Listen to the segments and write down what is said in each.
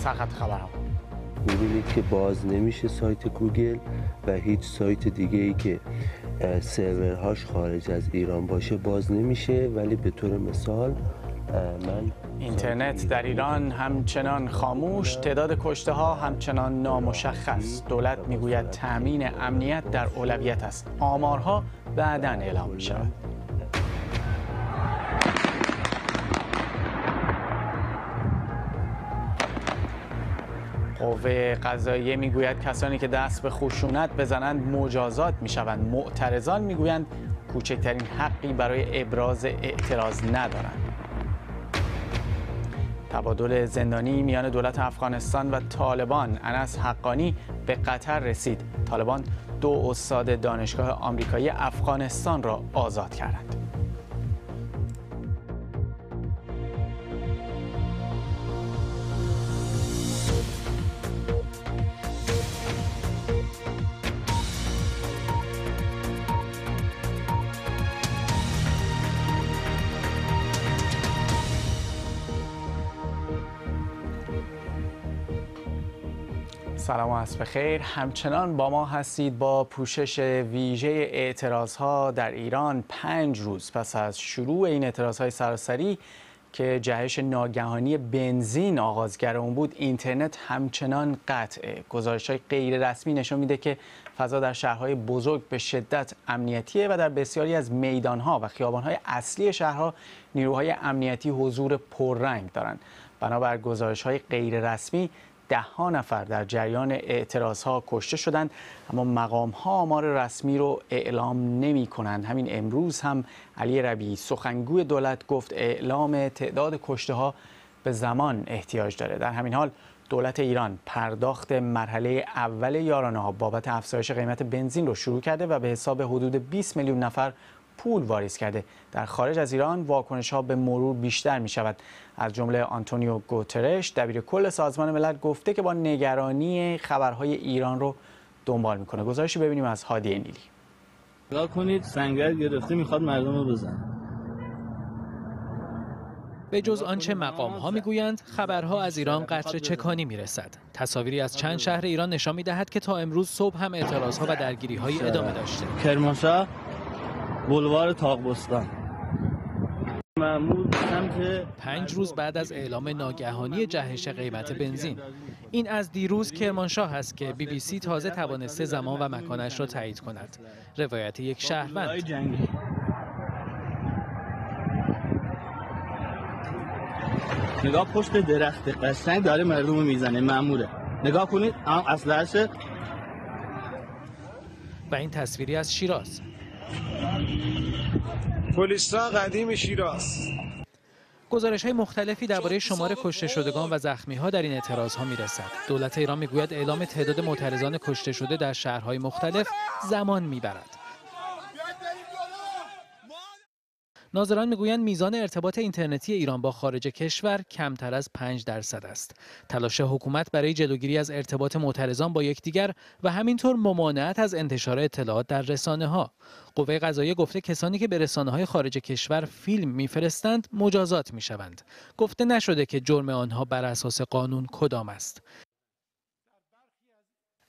سرخط خبرها می‌بینید که باز نمیشه سایت گوگل و هیچ سایت دیگه ای که سرورهاش خارج از ایران باشه باز نمیشه ولی به طور مثال من اینترنت در ایران همچنان خاموش تعداد کشته ها همچنان نامشخص. دولت می‌گوید تامین امنیت در اولویت است. آمارها بعدا اعلام می شود قوه قضاییه می‌گوید کسانی که دست به خشونت بزنند مجازات می‌شوند. معترضان می‌گویند کوچکترین حقی برای ابراز اعتراض ندارند. تبادل زندانی میان دولت افغانستان و طالبان. انس حقانی به قطر رسید. طالبان دو استاد دانشگاه آمریکایی افغانستان را آزاد کردند. سلام و عصر خیر. همچنان با ما هستید با پوشش ویژه اعتراض ها در ایران پنج روز پس از شروع این اعتراض های سراسری که جهش ناگهانی بنزین آغازگر اون بود اینترنت همچنان قطعه. گزارش های غیر رسمی نشون میده که فضا در شهرهای بزرگ به شدت امنیتیه و در بسیاری از میدانها و خیابانهای اصلی شهرها نیروهای امنیتی حضور پررنگ دارند بنابر گزارش های غیر رسمی ده ها نفر در جریان اعتراض ها کشته شدند اما مقام ها آمار رسمی رو اعلام نمی کنند همین امروز هم علی ربی سخنگوی دولت گفت اعلام تعداد کشته ها به زمان احتیاج داره. در همین حال دولت ایران پرداخت مرحله اول یارانه ها بابت افزایش قیمت بنزین رو شروع کرده و به حساب حدود 20 میلیون نفر پول واریز کرده. در خارج از ایران واکنش ها به مرور بیشتر می شود از جمله آنتونیو گوترش دبیر کل سازمان ملل گفته که با نگرانی خبرهای ایران رو دنبال می‌کنه. گزارشی ببینیم از هادی نیلی نگاه کنید سنگر گرفته می‌خواد مردم رو بزنه. به جز آنچه مقام ها می‌گویند خبرها از ایران قطر چکانی می‌رسد. تصاویری از چند شهر ایران نشان می‌دهد که تا امروز صبح هم اعتراض ها و درگیری های ادامه داشته. کرمانشاه بلوار تاقبستان پنج روز بعد از اعلام ناگهانی جهش قیمت بنزین. این از دیروز کرمانشاه است که بی بی سی تازه توانسته زمان و مکانش را تایید کند. روایت یک شهروند. نگاه پشت درخت قشنگ داره مردم رو می‌زنه ماموره نگاه کنید اصلشه و این تصویری از شیراز. پلیسا قدیم شیراز گزارش های مختلفی درباره شمار کشته شدگان و زخمی ها در این اعتراض ها می رسد. دولت ایران می گوید اعلام تعداد معترضان کشته شده در شهرهای مختلف زمان می ناظران می‌گویند میزان ارتباط اینترنتی ایران با خارج کشور کمتر از 5 درصد است. تلاش حکومت برای جلوگیری از ارتباط معترضان با یکدیگر و همینطور ممانعت از انتشار اطلاعات در رسانه ها. قوه قضاییه گفته کسانی که به رسانه های خارج کشور فیلم میفرستند مجازات می‌شوند. گفته نشده که جرم آنها بر اساس قانون کدام است.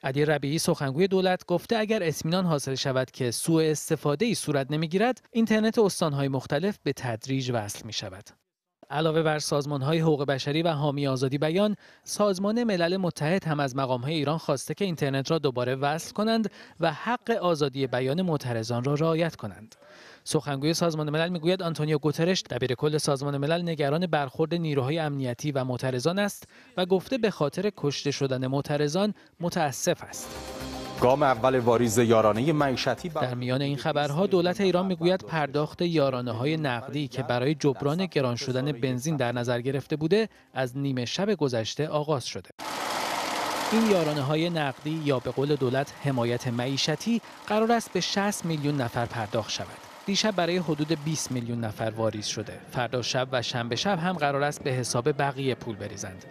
علی ربیعی سخنگوی دولت گفته اگر اطمینان حاصل شود که سوء استفاده ای صورت نمی‌گیرد اینترنت استانهای مختلف به تدریج وصل می شود. علاوه بر سازمان های حقوق بشری و حامی آزادی بیان، سازمان ملل متحد هم از مقام های ایران خواسته که اینترنت را دوباره وصل کنند و حق آزادی بیان معترضان را رعایت کنند. سخنگوی سازمان ملل می‌گوید آنتونیو گوترش دبیر کل سازمان ملل نگران برخورد نیروهای امنیتی و معترضان است و گفته به خاطر کشته شدن معترضان متاسف است. گام اول واریز یارانه معیشتی در میان این خبرها دولت ایران می‌گوید پرداخت یارانه های نقدی که برای جبران گران شدن بنزین در نظر گرفته بوده از نیمه شب گذشته آغاز شده. این یارانه های نقدی یا به قول دولت حمایت معیشتی قرار است به 60 میلیون نفر پرداخت شود. دیشب برای حدود 20 میلیون نفر واریز شده. فردا شب و شنبه شب هم قرار است به حساب بقیه پول بریزند.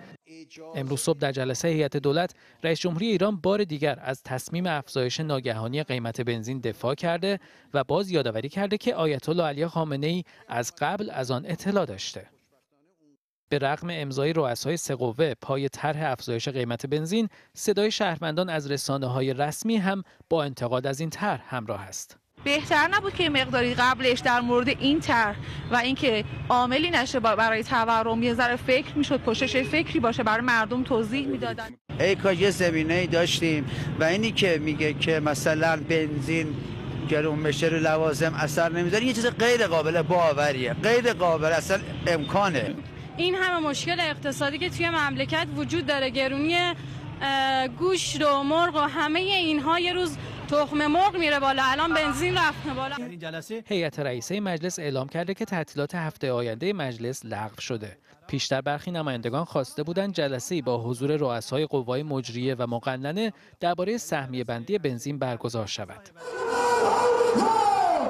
امروز صبح در جلسه هیئت دولت رئیس جمهوری ایران بار دیگر از تصمیم افزایش ناگهانی قیمت بنزین دفاع کرده و باز یادآوری کرده که آیت الله علی خامنه ای از قبل از آن اطلاع داشته. به رغم امضای رؤسای سه قوه پای طرح افزایش قیمت بنزین، صدای شهروندان از رسانه های رسمی هم با انتقاد از این طرح همراه است. بهتر نبود که مقداری قبلش در مورد این طرح و اینکه عاملی نشه برای تورم یه ذره فکر می‌شد پشتش فکری باشه برای مردم توضیح می‌دادن. ای کاش یه زمینه ای داشتیم و اینی که میگه که مثلا بنزین گرون بشه رو لوازم اثر نمی‌ذاره یه چیز غیر قابل باوریه غیر قابل اصلا امکانه. این همه مشکل اقتصادی که توی مملکت وجود داره گرونی گوشت و مرغ و همه اینها یه روز تخم مرغ میره بالا. الان بنزین رفته بالا. هیئت رئیسه مجلس اعلام کرده که تعطیلات هفته آینده مجلس لغو شده. پیشتر برخی نمایندگان خواسته بودند جلسه با حضور رؤسای قوای مجریه و مقننه درباره سهمیه بندی بنزین برگزار شود.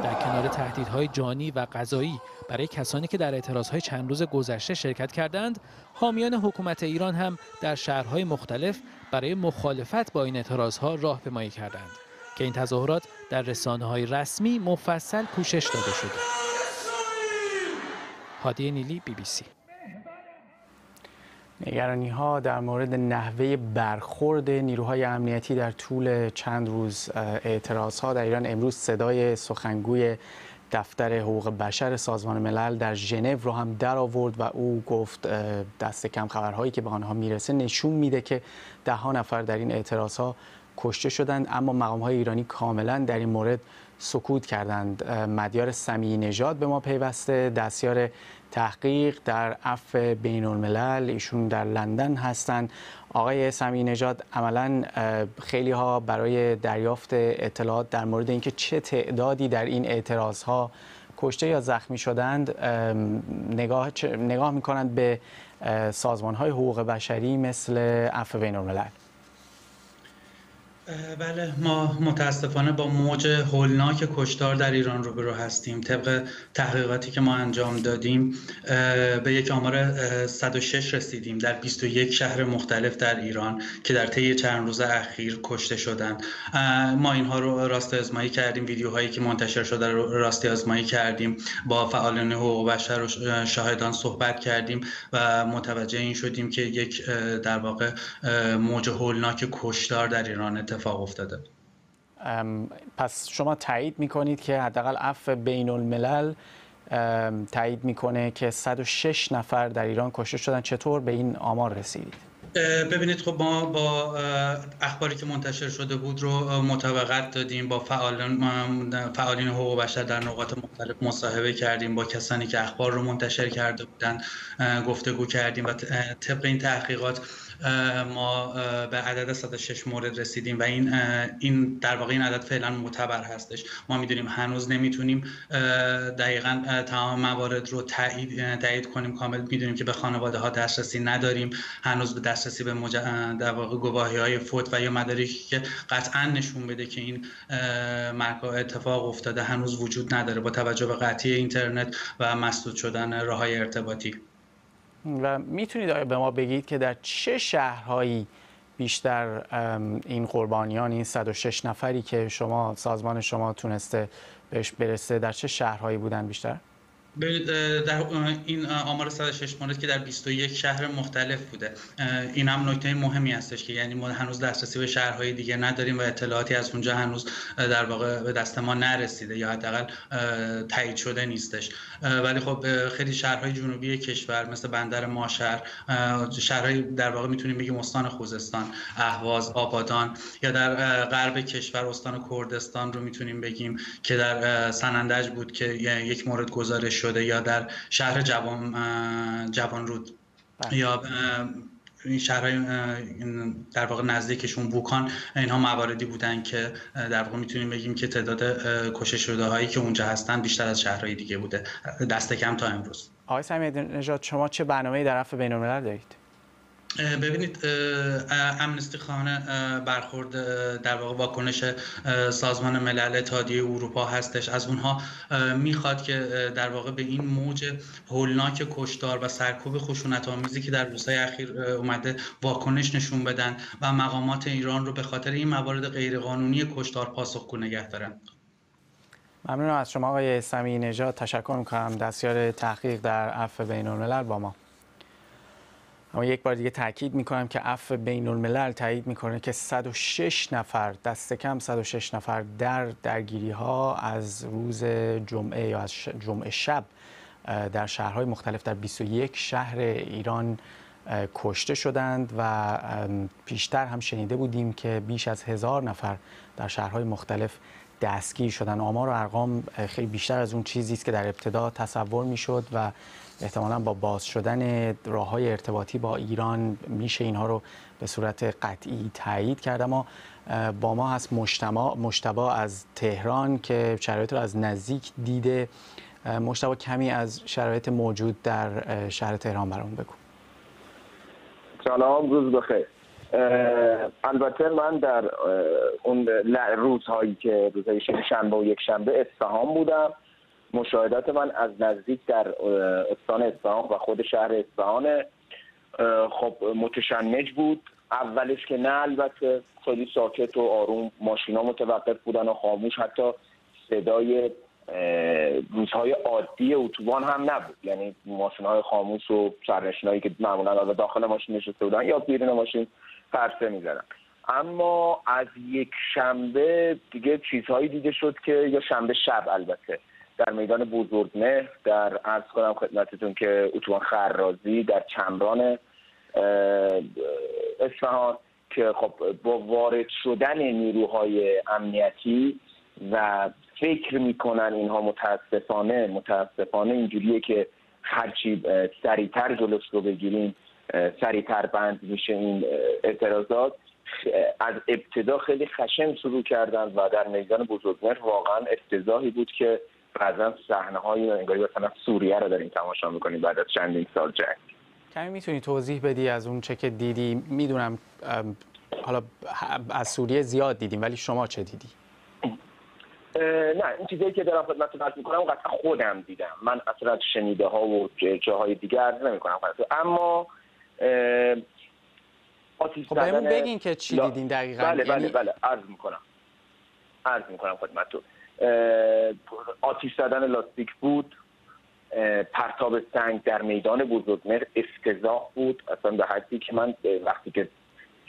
در کنار تهدیدهای جانی و غذایی برای کسانی که در اعتراضهای چند روز گذشته شرکت کردند حامیان حکومت ایران هم در شهرهای مختلف برای مخالفت با این اعتراضها راهپیمایی کردند. که این تظاهرات در رسانه های رسمی مفصل پوشش داده شده. هادی نیلی بی بی سی. نگرانی ها در مورد نحوه برخورد نیروهای امنیتی در طول چند روز اعتراض ها در ایران امروز صدای سخنگوی دفتر حقوق بشر سازمان ملل در ژنو رو هم در آورد و او گفت دست کم خبرهایی که به آنها می‌رسه نشون میده که ده ها نفر در این اعتراض ها کشته شدند اما مقام های ایرانی کاملا در این مورد سکوت کردند. مدیار سمی نژاد به ما پیوسته دستیار تحقیق در عفو بین الملل ایشون در لندن هستند. آقای سمی نژاد عملا خیلی ها برای دریافت اطلاعات در مورد اینکه چه تعدادی در این اعتراض ها کشته یا زخمی شدند نگاه نگاه می‌کنند به سازمان های حقوق بشری مثل عفو بین الملل بله ما متاسفانه با موج هولناک کشتار در ایران روبرو هستیم. طبق تحقیقاتی که ما انجام دادیم به یک آمار 106 رسیدیم در 21 شهر مختلف در ایران که در طی چند روز اخیر کشته شدند. ما اینها رو راست آزمایی کردیم. ویدیوهایی که منتشر شده رو راستی آزمایی کردیم. با فعالان حقوق بشر و شاهدان صحبت کردیم و متوجه این شدیم که یک در واقع موج هولناک کشتار در ایران اتفاق افتاده. پس شما تایید می‌کنید که حداقل عفو بین الملل تایید می‌کنه که 106 نفر در ایران کشته شدن. چطور به این آمار رسیدید؟ ببینید خب ما با اخباری که منتشر شده بود رو مطابقت دادیم با فعالان فعالین حقوق بشر در نقاط مختلف مصاحبه کردیم با کسانی که اخبار رو منتشر کرده بودن گفتگو کردیم و طبق این تحقیقات ما به عدد 106 مورد رسیدیم و این این در واقع این عدد فعلا معتبر هستش. ما می‌دونیم هنوز نمی‌تونیم دقیقا تمام موارد رو تایید تایید کنیم. کامل می‌دونیم که به خانواده ها دسترسی نداریم. هنوز به دسترسی به مج... در واقع گواهی های فوت و یا مدارکی که قطعا نشون بده که این مرگ اتفاق افتاده هنوز وجود نداره با توجه به قطعی اینترنت و مسدود شدن راه ارتباطی. و می‌تونید به ما بگید که در چه شهرهایی بیشتر این قربانیان این 106 نفری که شما سازمان شما تونسته بهش برسه در چه شهرهایی بودن بیشتر؟ در این آمار 106 مورد که در 21 شهر مختلف بوده. این هم نکته مهمی هستش که یعنی ما هنوز دسترسی به شهرهای دیگه نداریم و اطلاعاتی از اونجا هنوز در واقع به دست ما نرسیده یا حداقل تایید شده نیستش. ولی خب خیلی شهرهای جنوبی کشور مثل بندر ماشر شهرهای در واقع می‌تونیم بگیم استان خوزستان اهواز آبادان یا در غرب کشور استان کردستان رو می‌تونیم بگیم که در سنندج بود که یک مورد گزارش شده یا در شهر جوان جوان رود یا این شهرهای در واقع نزدیکشون بوکان اینها مواردی بودن که در واقع می‌تونیم بگیم که تعداد کشته شده هایی که اونجا هستن بیشتر از شهرهای دیگه بوده. دست کم تا امروز. آقای سمی نژاد شما چه برنامه‌ای در عفو بین الملل دارید؟ ببینید امنستی خانه برخورد در واقع واکنش سازمان ملل اتحادیه اروپا هستش. از اونها می‌خواد که در واقع به این موج هولناک کشتار و سرکوب خشونت آمیزی که در روزهای اخیر اومده واکنش نشون بدن و مقامات ایران رو به خاطر این موارد غیرقانونی کشتار پاسخگو نگه دارن. ممنونم از شما آقای سمی نژاد. تشکر می‌کنم دستیار تحقیق در عفو بین با ما. اما یک بار دیگه تاکید می‌کنم که عفو بین الملل تایید می‌کنه که 106 نفر دست کم 106 نفر در درگیری ها از روز جمعه یا از جمعه شب در شهرهای مختلف در 21 شهر ایران کشته شدند و پیشتر هم شنیده بودیم که بیش از هزار نفر در شهرهای مختلف دستگیر شدن. آمار و ارقام خیلی بیشتر از اون چیزی است که در ابتدا تصور می‌شد و احتمالا با باز شدن راه های ارتباطی با ایران میشه اینها رو به صورت قطعی تایید کرد. اما با ما هست مشتبا از تهران که شرایط رو از نزدیک دیده. مشتبا کمی از شرایط موجود در شهر تهران برام بگو. سلام روز بخیر. البته من در اون روزهایی که روزهای شنبه و یک شنبه اصفهان بودم مشاهدات من از نزدیک در استان اصفهان و خود شهر اصفهان خب متشنج بود. اولش که نه البته خیلی ساکت و آروم ماشینا متوقف بودن و خاموش حتی صدای روزهای عادی اتوبان هم نبود. یعنی ماشین های خاموش و سرنشینایی که معمولا داخل ماشین نشسته بودن یا بیرون ماشین پرسه می‌زنن اما از یک شنبه دیگه چیزهایی دیده شد که یا شنبه شب البته. در میدان بزرگمهر در عرض کنم خدمتتون که اتوبان خرازی در چمران اصفهان که خب با وارد شدن نیروهای امنیتی و فکر می‌کنن اینها متاسفانه متاسفانه اینجوریه که هرچی سریعتر جلوش رو بگیریم سریعتر بند میشه این اعتراضات. از ابتدا خیلی خشن شروع کردن و در میدان بزرگمهر واقعا افتضاحی بود که بعضا صحنه های انگاری مثلا سوریه رو داریم تماشا می‌کنیم بعد از چندین سال جنگ. کمی می‌تونی توضیح بدی از اون چه که دیدی؟ می‌دونم حالا از سوریه زیاد دیدیم ولی شما چه دیدی؟ نه این چیزایی که دارم خدمتتون عرض می‌کنم قطعا خودم دیدم. من اصلا شنیده ها و جاهای دیگه عرض نمی‌کنم اما آتیش خب بهمون بگین که چی لا... دیدین دقیقا. بله بله یعنی... بله. عرض می‌کنم. عرض می‌کنم خدمتتون. آتیش زدن لاستیک بود. پرتاب سنگ در میدان بزرگمهر افتضاح بود. اصلا به حدی که من وقتی که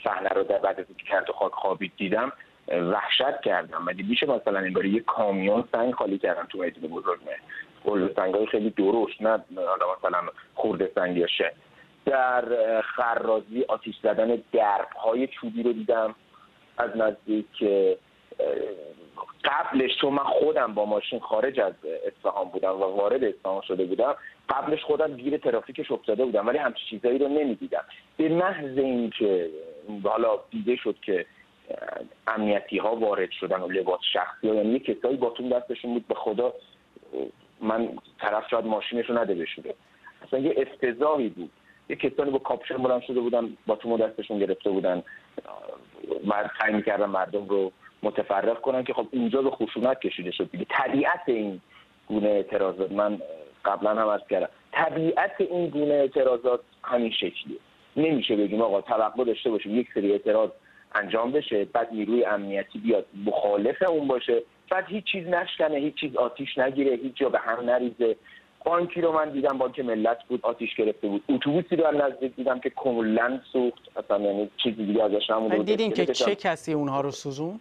صحنه رو در بعد از اینکه کرد خاک خوابید دیدم وحشت کردم. مگه میشه مثلا انگاری یه کامیون سنگ خالی کردن تو میدان بزرگمهر کل سنگ های خیلی درشت نه؟ مثلا خورده سنگ یا شه. در خرازی آتیش زدن درب های چوبی رو دیدم از نزدیک قبلش چون من خودم با ماشین خارج از اصفهان بودم و وارد اصفهان شده بودم قبلش خودم گیر ترافیکش افتاده بودم ولی همچین چیزایی رو نمی‌دیدم. به محض اینکه حالا دیده شد که امنیتی ها وارد شدن و لباس شخصی ها یعنی کسایی باتون دستشون بود به خدا من طرف شاید ماشینش رو نده بشوره اصلا یه افتضاحی بود. یه کسانی با کاپشن بلند شده بودن با تو دستشون گرفته بودن. مرد سعی می‌کردن مردم رو متفرق کنن که خب اینجا به خشونت کشیده شد دیگه. طبیعت این گونه اعتراضات من قبلا هم از کردم. طبیعت این گونه اعتراضات همین شکلیه. نمیشه بگیم آقا توقع داشته باشیم یک سری اعتراض انجام بشه بعد نیروی امنیتی بیاد مخالف اون باشه بعد هیچ چیز نشکنه هیچ چیز آتیش نگیره هیچ جا به هم نریزه. بانکی رو من دیدم بانک ملت بود آتیش گرفته بود. اتوبوسی رو نزدیک دیدم که کلا سوخت. اصلا یعنی چیزی دیگه ازش نمونده دیدین که چه کسی اونها رو سوزون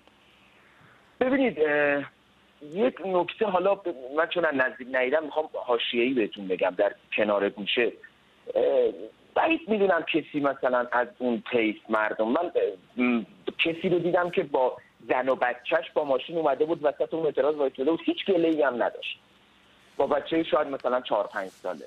ببینید یک نکته حالا من چون نزدیک ندیدم می‌خوام حاشیه‌ای بهتون بگم در کنار گوشه. بعید می‌دونم کسی مثلا از اون تیس مردم. من کسی رو دیدم که با زن و بچهش با ماشین اومده بود وسط اون اعتراض وایساده بود. هیچ گله هم نداشت. با بچه شاید مثلا چهار پنج ساله.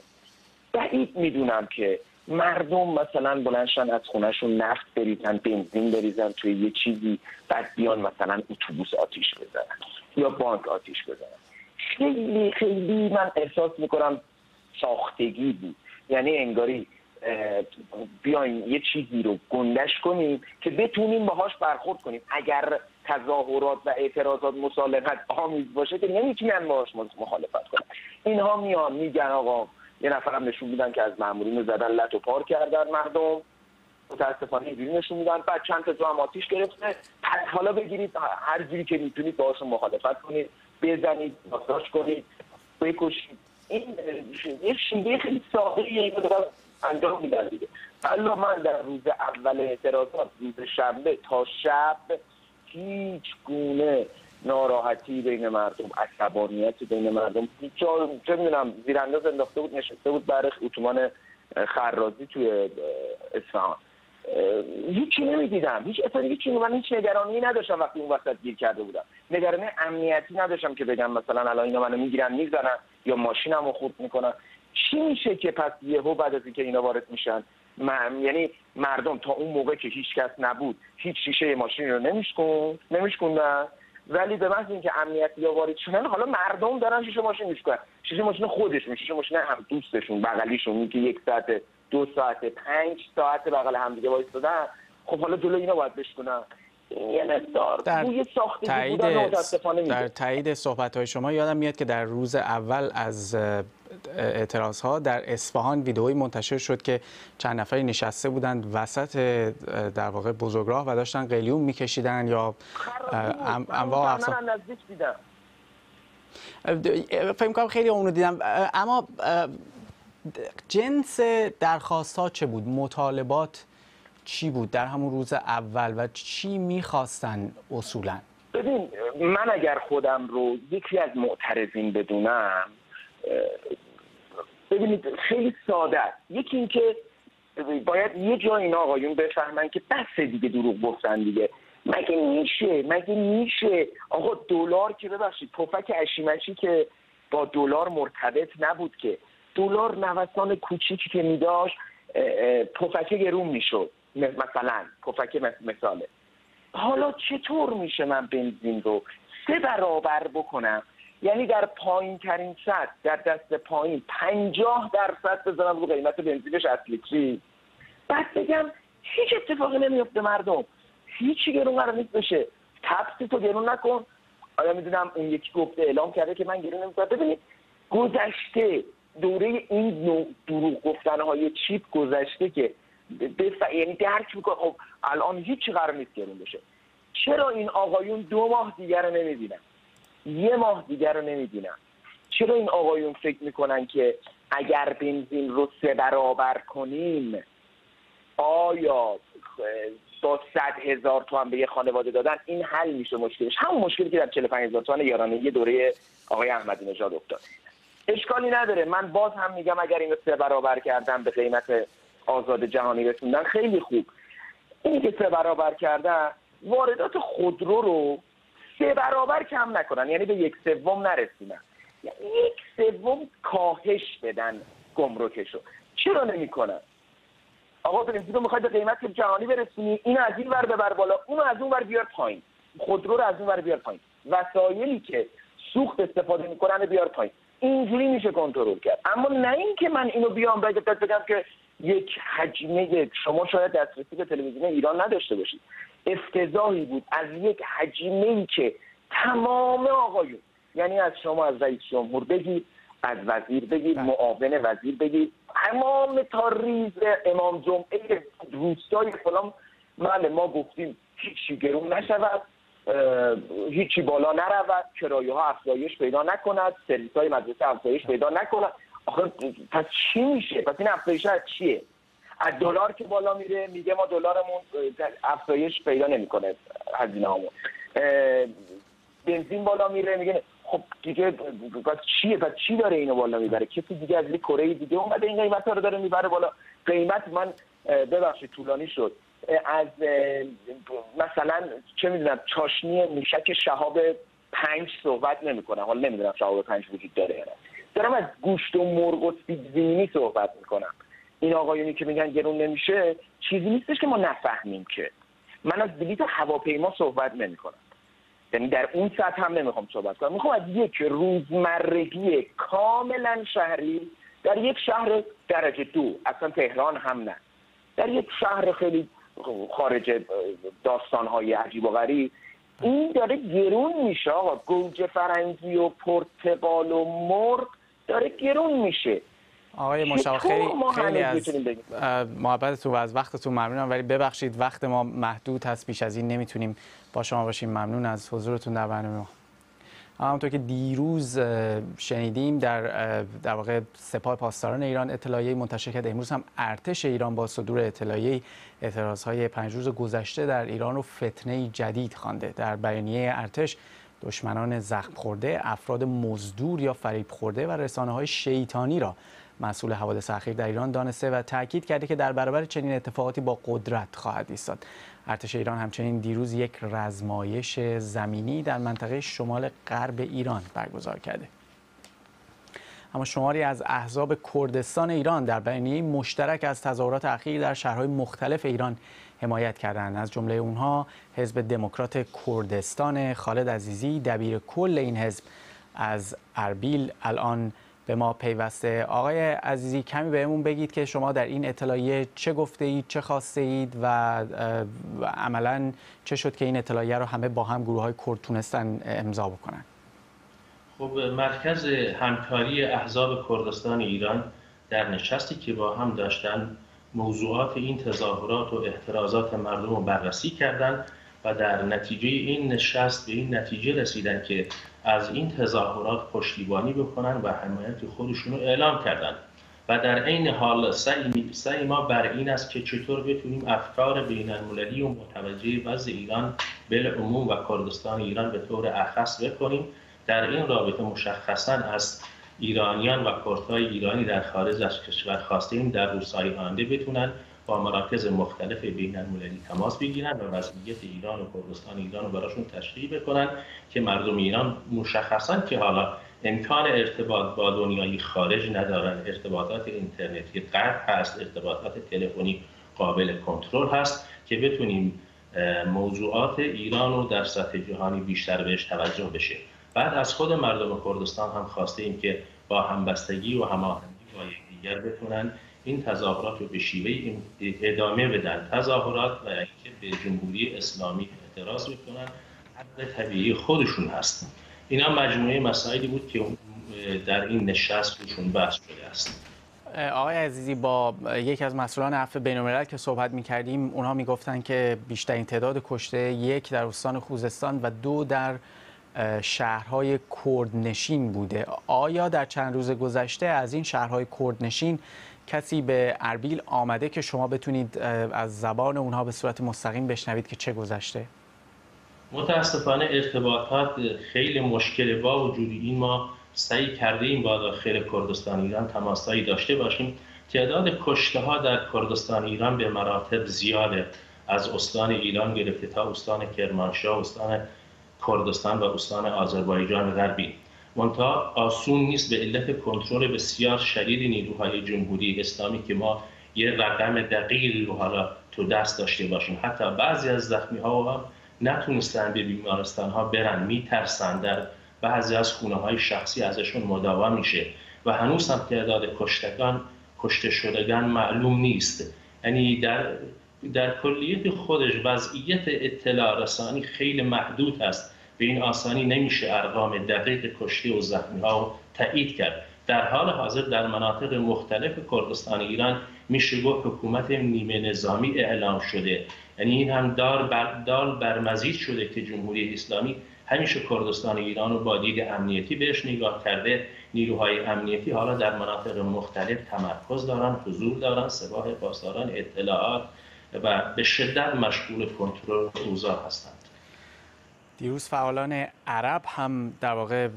بعید می‌دونم که مردم مثلا بلنشن از خونهشون نفت بریزن بنزین بریزن توی یه چیزی بعد بیان مثلا اتوبوس آتیش بزنن یا بانک آتیش بزنن. خیلی خیلی من احساس می‌کنم ساختگی بود. یعنی انگاری بیایم یه چیزی رو گندش کنیم که بتونیم باهاش برخورد کنیم. اگر تظاهرات و اعتراضات مسالمت آمیز باشه که نمی‌تونن باهاش مخالفت کنن. اینها میان میگن آقا یه نفرم نشون میدن که از مامورین زدن لط و پار کردن مردم. متاسفانه اینجوری نشون میدن. بعد چند تا هم آتیش گرفته. پس حالا بگیرید هر جوری که می‌تونید باهاشون مخالفت کنید. بزنید بازداشت کنید بکشید. این یه شیوه خیلی ساده انجام میدن دیگه. من در روز اول اعتراضات روز شنبه تا شب هیچ گونه ناراحتی بین مردم عصبانیت بین مردم. چه می‌دونم زیرانداز انداخته بود نشسته بود برش اتوبان خرازی توی اصفهان. هیچی نمی‌دیدم. هیچ اصلا هیچی من هیچ نگرانی نداشتم وقتی اون وسط گیر کرده بودم. نگرانی امنیتی نداشتم که بگم مثلا الان اینا منو می‌گیرن می‌زنن یا ماشینمو خورد می‌کنن. چی میشه که پس یهو بعد از اینکه اینا وارد میشن من یعنی مردم تا اون موقع که هیچ کس نبود هیچ شیشه ماشین رو نمیشکن نمیشکوندن. ولی به محض اینکه امنیتی یا وارد شدن حالا مردم دارن شیشه ماشین میشکنن شیشه ماشین خودشون شیشه ماشین هم دوستشون بغلیشون که یک ساعت دو ساعت پنج ساعت بغل همدیگه وایسادن خب حالا جلو اینا باید بشکنن یه مقدار در تایید در تایید صحبت های شما یادم میاد که در روز اول از اعتراض ها در اصفهان ویدئویی منتشر شد که چند نفری نشسته بودند وسط در واقع بزرگراه و داشتن قلیون میکشیدن یا انواع فکر کنم خیلی اونو دیدم. اما جنس درخواست ها چه بود؟ مطالبات چی بود در همون روز اول و چی می‌خواستن اصولا؟ ببین من اگر خودم رو یکی از معترضین بدونم ببینید خیلی ساده است. یکی اینکه باید یه جا این آقایون بفهمن که بس دیگه دروغ گفتن دیگه. مگه میشه؟ مگه میشه؟ آقا دلار که ببخشید پفک اشیمشی که با دلار مرتبط نبود که. دلار نوسان کوچیکی که میداشت پفک گرون می‌شد. مثلا پفک مثاله. حالا چطور میشه من بنزین رو سه برابر بکنم؟ یعنی در پایین ترین سطح در دست پایین پنجاه درصد بذارم رو قیمت بنزینش از لیتری؟ بعد بگم هیچ اتفاقی نمیفته مردم. هیچی گرون قرار نیست بشه. تپسی تو گرون نکن. آیا می‌دونم اون یکی گفته اعلام کرده که من گرون نمی‌کنم؟ ببینید گذشته دوره این نوع دروغ گفتن های چیپ گذشته که بف... یعنی درک می‌کنه. خب الان هیچی قرار نیست گرون بشه. چرا این آقایون دو ماه دیگر رو نمی‌بینن؟ یه ماه دیگر رو نمی‌بینن. چرا این آقایون فکر می‌کنن که اگر بنزین رو سه برابر کنیم آیا با صد هزار تومن به یه خانواده دادن؟ این حل میشه مشکلش. همون مشکلی که در 45 هزار تومن یارانه یه دوره آقای احمدی نژاد افتاد. اشکالی نداره. من باز هم میگم اگر اینو سه برابر کردن به قیمت آزاد جهانی رسوندن خیلی خوب. این که سه برابر کردن واردات خودرو رو سه برابر کم نکنن. یعنی به یک سوم نرسونن یعنی یک سوم کاهش بدن گمرکشو. چرا نمی‌کنن؟ آقا بنزین رو می‌خوای به قیمت جهانی برسونی این از این ور ببر بالا اون از اون ور بیار پایین. خودرو رو از اون ور بیار پایین. وسایلی که سوخت استفاده می‌کنن بیار پایین. اینجوری میشه کنترل کرد. اما نه اینکه من اینو بیام بگم که یک حجمه شما شاید دسترسی به تلویزیون ایران نداشته باشید. افتضاحی بود از یک حجمه ای که تمام آقایون یعنی از شما از رئیس جمهور بگید از وزیر بگید معاون وزیر بگید تمام تا ریز امام جمعه روستای فلان بله ما گفتیم هیچی گرون نشود هیچی بالا نرود کرایه ها افزایش پیدا نکند سرویس های مدرسه افزایش پیدا نکند. آخه پس چی میشه؟ پس این افزایش از چیه؟ از دلار که بالا میره میگه ما دلارمون افزایش پیدا نمی‌کنه هزینه هامون بنزین بالا میره میگه خب دیگه پس چیه؟ پس چی داره اینو بالا می‌بره؟ کسی دیگه از کره دیگه اومده این قیمت رو داره می‌بره بالا. قیمت من ببخشید طولانی شد. از مثلا چه می‌دونم چاشنی موشک شهاب پنج صحبت نمی‌کنم. حالا نمی‌دونم شهاب پنج وجود داره یا دارم از گوشت و مرغ و سیب زمینی صحبت می‌کنم. این آقایونی که میگن گرون نمیشه چیزی نیستش که ما نفهمیم که. من از بلیت هواپیما صحبت نمی‌کنم. یعنی در اون سطح هم نمی‌خوام صحبت کنم. می‌خوام از یک روزمرگی کاملا شهری در یک شهر درجه دو. اصلا تهران هم نه. در یک شهر خیلی خارج داستانهای عجیب و غریب. این داره گرون میشه آقا. گوجه فرنگی و پرتقال و مرغ داره گرون میشه. آقای مشاور خیلی خیلی از محبتتون و از وقتتون ممنونم ولی ببخشید وقت ما محدود هست بیش از این نمی‌تونیم با شما باشیم. ممنون از حضورتون در برنامه ما. همونطور که دیروز شنیدیم در در واقع سپاه پاسداران ایران اطلاعیه منتشر کرد امروز هم ارتش ایران با صدور اطلاعیه اعتراضهای پنج روز گذشته در ایران رو فتنه جدید خوانده. در بیانیه ارتش دشمنان زخم خورده افراد مزدور یا فریب خورده و رسانه های شیطانی را مسئول حوادث اخیر در ایران دانسته و تاکید کرده که در برابر چنین اتفاقاتی با قدرت خواهد ایستاد. ارتش ایران همچنین دیروز یک رزمایش زمینی در منطقه شمال غرب ایران برگزار کرده. اما شماری از احزاب کردستان ایران در بیانیه مشترک از تظاهرات اخیر در شهرهای مختلف ایران حمایت کردند از جمله اونها حزب دموکرات کردستان خالد عزیزی دبیر کل این حزب از اربیل. الان به ما پیوسته. آقای عزیزی کمی بهمون بگید که شما در این اطلاعیه چه گفته اید چه خواسته اید و عملا چه شد که این اطلاعیه رو همه با هم گروه های کرد تونستن امضا بکنن؟ خب مرکز همکاری احزاب کردستان ایران در نشستی که با هم داشتن موضوعات این تظاهرات و اعتراضات مردم رو بررسی کردند و در نتیجه این نشست به این نتیجه رسیدن که از این تظاهرات پشتیبانی بکنن و حمایت خودشون رو اعلام کردن. و در عین حال سعی ما بر این است که چطور بتونیم افکار بین المللی و متوجه وضع ایران عموم و کردستان ایران به طور اخص بکنیم. در این رابطه مشخصا از ایرانیان و کردهای ایرانی در خارج از کشور خواستیم در روزهای آینده بتونن با مراکز مختلف بین المللی تماس بگیرن و وضعیت ایران و کردستان ایران رو براشون تشریح بکنن که مردم ایران مشخصا که حالا امکان ارتباط با دنیای خارج ندارن. ارتباطات اینترنتی قطع هست ارتباطات تلفنی قابل کنترل هست که بتونیم موضوعات ایران رو در سطح جهانی بیشتر بهش توجه بشه. بعد از خود مردم کردستان هم خواسته ایم که با همبستگی و هماهنگی با یکدیگر بتونن این تظاهرات رو به شیوه ادامه بدن. تظاهرات و اینکه به جمهوری اسلامی اعتراض بکنن حق طبیعی خودشون هست. اینا مجموعه مسائلی بود که در این نشست روشون بحث شده است. آقای عزیزی با یکی از مسئولان عفو بین که صحبت می کردیم اونها می گفتن که بیشترین تعداد کشته یک در استان خوزستان و دو در شهرهای کردنشین بوده. آیا در چند روز گذشته از این شهرهای کردنشین کسی به اربیل آمده که شما بتونید از زبان اونها به صورت مستقیم بشنوید که چه گذشته؟ متاسفانه ارتباطات خیلی مشکل با وجود این ما سعی کرده ایم با داخل کردستان ایران تماسایی داشته باشیم. تعداد کشته ها در کردستان ایران به مراتب زیاده. از استان ایران گرفته تا استان کرمانشاه استان کردستان و استان آذربایجان غربی. منتها آسون نیست به علت کنترل بسیار شدید نیروهای جمهوری اسلامی که ما یه رقم دقیقی رو حالا تو دست داشته باشیم. حتی بعضی از زخمی ها هم نتونستن به بیمارستان ها برن. میترسن. در بعضی از خونه های شخصی ازشون مداوا میشه. و هنوز هم تعداد کشتگان کشته شدگان معلوم نیست. یعنی در در کلیت خودش وضعیت اطلاع رسانی خیلی محدود است به این آسانی نمیشه ارقام دقیق کشته و زخمی ها تایید کرد. در حال حاضر در مناطق مختلف کردستان ایران میشه گفت حکومت نیمه نظامی اعلام شده. یعنی این هم دار بر دال برمزید شده که جمهوری اسلامی همیشه کردستان ایران رو با دید امنیتی بهش نگاه کرده. نیروهای امنیتی حالا در مناطق مختلف تمرکز دارن حضور دارن سپاه پاسداران اطلاعات و به شدت مشغول کنترل اوضاع هستند دیروز فعالان عرب هم در واقع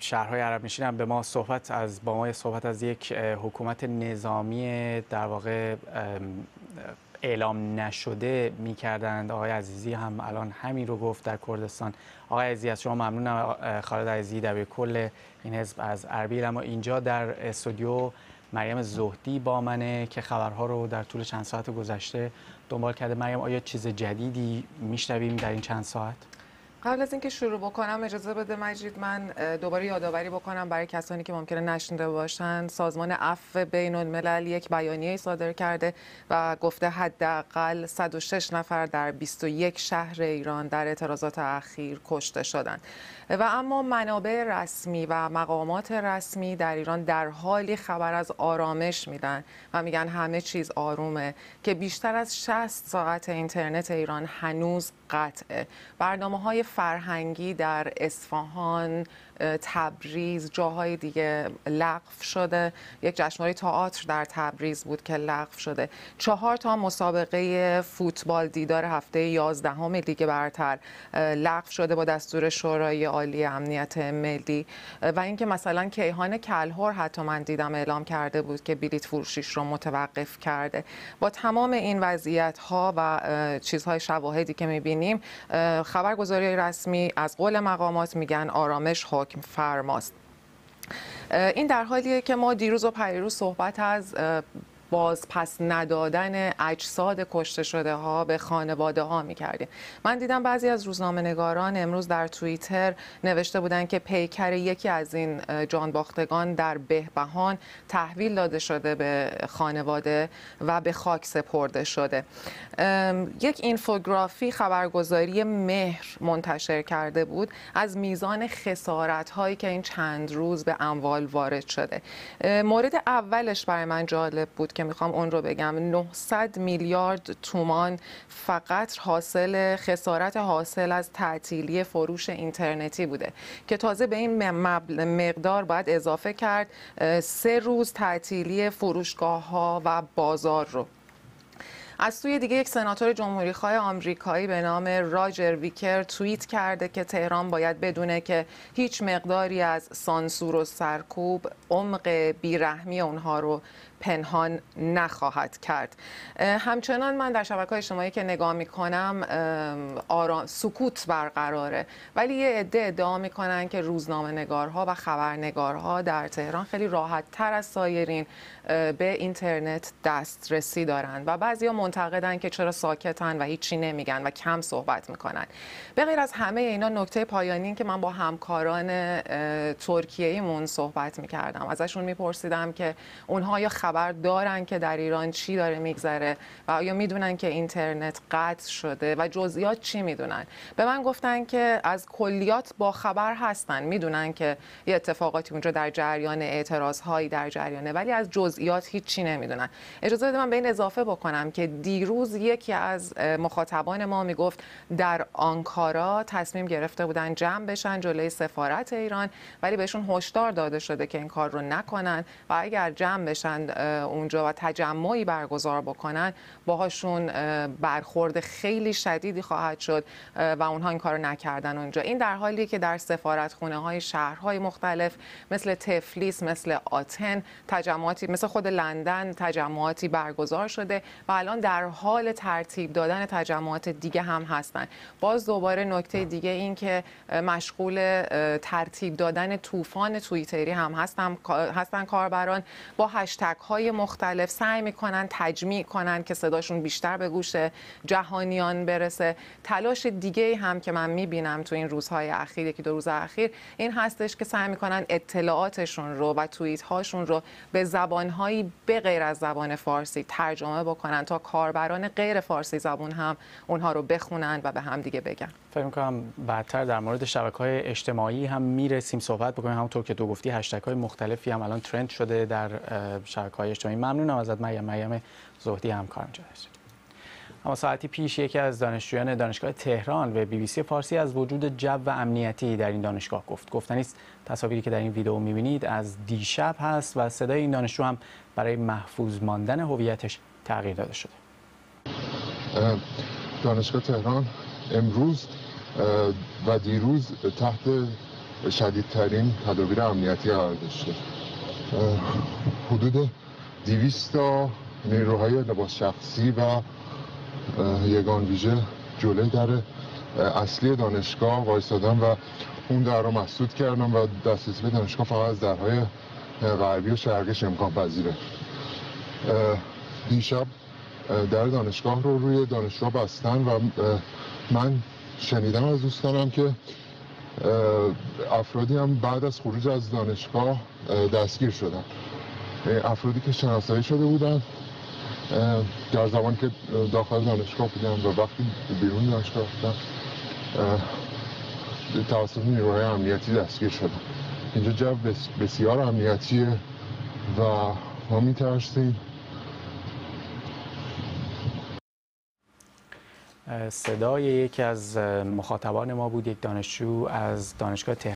شهرهای عرب نشین هم به ما صحبت از با ما صحبت از یک حکومت نظامی در واقع اعلام نشده می کردند آقای عزیزی هم الان همین رو گفت در کردستان. آقای عزیزی از شما ممنونم. خالد عزیزی در کل این حزب از اربیل اما اینجا در استودیو مریم زهدی با منه که خبرها رو در طول چند ساعت گذشته دنبال کرده. مریم آیا چیز جدیدی میشنویم در این چند ساعت؟ قبل از اینکه شروع بکنم اجازه بده مجید من دوباره یادآوری بکنم برای کسانی که ممکنه نشنیده باشن سازمان عفو بین الملل یک بیانیه صادر کرده و گفته حداقل 106 نفر در 21 شهر ایران در اعتراضات اخیر کشته شدند. و اما منابع رسمی و مقامات رسمی در ایران در حالی خبر از آرامش میدن و میگن همه چیز آرومه که بیشتر از 60 ساعت اینترنت ایران هنوز قطعه. برنامه های فرهنگی در اصفهان تبریز جاهای دیگه لغو شده. یک جشنواره تئاتر در تبریز بود که لغو شده. چهار تا مسابقه فوتبال دیدار هفته 11 لیگ برتر لغو شده با دستور شورای عالی امنیت ملی. و اینکه مثلا کیهان کلهر حتی من دیدم اعلام کرده بود که بلیت فروشیش رو متوقف کرده. با تمام این وضعیت ها و چیزهای شواهدی که می‌بینیم خبرگزاری رسمی از قول مقامات میگن آرامش حکم فرماست. این در حالیه که ما دیروز و پریروز صحبت از باز پس ندادن اجساد کشته شده ها به خانواده ها می کردیم من دیدم بعضی از روزنامه نگاران امروز در توییتر نوشته بودن که پیکر یکی از این جانباختگان در بهبهان تحویل داده شده به خانواده و به خاک سپرده شده. یک اینفوگرافی خبرگزاری مهر منتشر کرده بود از میزان خسارت هایی که این چند روز به اموال وارد شده. مورد اولش برای من جالب بود که که می‌خوام اون رو بگم. 900 میلیارد تومان فقط حاصل خسارت حاصل از تعطیلی فروش اینترنتی بوده که تازه به این مقدار باید اضافه کرد سه روز تعطیلی فروشگاه ها و بازار رو. از سوی دیگه یک سناتور جمهوری خواه آمریکایی به نام راجر ویکر توییت کرده که تهران باید بدونه که هیچ مقداری از سانسور و سرکوب عمق بیرحمی اونها رو پنهان نخواهد کرد. همچنان من در شبکه اجتماعی که نگاه می‌کنم آرام سکوت برقراره. ولی یه عده ادعا می‌کنن که روزنامه نگارها و خبرنگارها در تهران خیلی راحت تر از سایرین به اینترنت دسترسی دارن و بعضیا منتقدن که چرا ساکتن و هیچی نمیگن و کم صحبت می‌کنن. به غیر از همه اینا نکته پایانی که من با همکاران ترکیه ایمون صحبت می‌کردم. ازشون میپرسیدم که اونها یا خبر دارن که در ایران چی داره میگذره و آیا می‌دونن که اینترنت قطع شده و جزئیات چی می‌دونن؟ به من گفتن که از کلیات با خبر هستن می‌دونن که یه اتفاقاتی اونجا در جریان اعتراض هایی در جریانه ولی از جزئیات هیچی نمی‌دونن. اجازه بده من به این اضافه بکنم که دیروز یکی از مخاطبان ما می‌گفت در آنکارا تصمیم گرفته بودن جمع بشن جلوی سفارت ایران ولی بهشون هشدار داده شده که این کار رو نکنن و اگر جمع بشن اونجا و تجمعی برگزار بکنن باهاشون برخورد خیلی شدیدی خواهد شد و اونها این کارو نکردن اونجا. این در حالی که در سفارت خونه های شهرهای مختلف مثل تفلیس مثل آتن تجمعاتی مثل خود لندن تجمعاتی برگزار شده و الان در حال ترتیب دادن تجمعات دیگه هم هستن. باز دوباره نکته دیگه این که مشغول ترتیب دادن طوفان توییتری هم هستن هستن کاربران. با هشتگ های مختلف سعی می‌کنن تجمیع کنن که صداشون بیشتر به گوش جهانیان برسه. تلاش دیگه هم که من می‌بینم تو این روزهای اخیر یکی دو روز اخیر این هستش که سعی می‌کنن اطلاعاتشون رو و توییت هاشون رو به زبانهایی به غیر از زبان فارسی ترجمه بکنن تا کاربران غیر فارسی زبون هم اونها رو بخونن و به هم دیگه بگن. فکر می‌کنم بعدتر در مورد شبکه های اجتماعی هم می‌رسیم صحبت بکنیم. همونطور که تو گفتی هشتگ های مختلفی هم الان ترند شده در شبکه های اجتماعی. ممنونم ازت مریم. مریم زهدی همکارم جا اما ساعتی پیش یکی از دانشجویان دانشگاه تهران به بی بی سی فارسی از وجود جو امنیتی در این دانشگاه گفت. گفتنی است تصاویری که در این ویدیو می‌بینید از دیشب هست و صدای این دانشجو هم برای محفوظ ماندن هویتش تغییر داده شده. دانشگاه تهران امروز و دیروز تحت شدیدترین تدابیر امنیتی قرار داشته. حدود 200 تا نیروهای لباس شخصی و یگان ویژه جلوی در اصلی دانشگاه وایستادن و اون در رو مسدود کردن و دسترسی به دانشگاه فقط از درهای غربی و شرقش امکان پذیره. دیشب در دانشگاه رو روی دانشگاه بستن و من شنیدم از دوستانم که افرادی هم بعد از خروج از دانشگاه دستگیر شدن. افرادی که شناسایی شده بودن در زمان که داخل دانشگاه بودن و وقتی بیرون دانشگاه بودن توسط نیروهای امنیتی دستگیر شدن. اینجا جو بسیار امنیتیه و ما میترسیم. صدای یکی از مخاطبان ما بود یک دانشجو از دانشگاه تهران.